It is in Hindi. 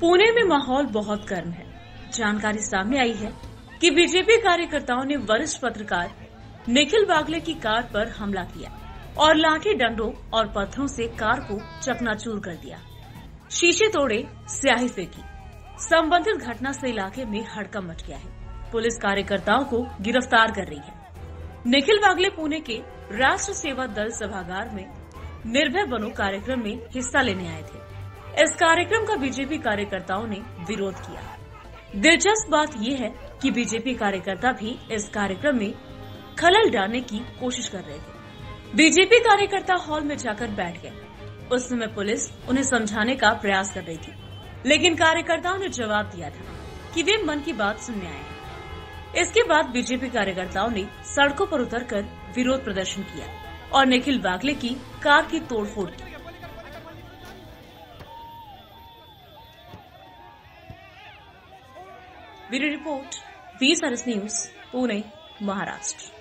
पुणे में माहौल बहुत गर्म है। जानकारी सामने आई है कि बीजेपी कार्यकर्ताओं ने वरिष्ठ पत्रकार निखिल बागले की कार पर हमला किया और लाठी डंडों और पत्थरों से कार को चकनाचूर कर दिया। शीशे तोड़े, स्याही फेंकी। संबंधित घटना से इलाके में हड़कम मच गया है। पुलिस कार्यकर्ताओं को गिरफ़्तार कर रही है। निखिल बागले पुणे के राष्ट्र सेवा दल सभागार में निर्भय बनो कार्यक्रम में हिस्सा लेने आए थे। इस कार्यक्रम का बीजेपी कार्यकर्ताओं ने विरोध किया। दिलचस्प बात यह है कि बीजेपी कार्यकर्ता भी इस कार्यक्रम में खलल डालने की कोशिश कर रहे थे। बीजेपी कार्यकर्ता हॉल में जाकर बैठ गए। उस समय पुलिस उन्हें समझाने का प्रयास कर रही थी। लेकिन कार्यकर्ताओं ने जवाब दिया था कि वे मन की बात सुनने आए हैं। इसके बाद बीजेपी कार्यकर्ताओं ने सड़कों पर उतरकर विरोध प्रदर्शन किया और निखिल बागले की कार की तोड़फोड़ की। Bureau report V Saras news Pune Maharashtra.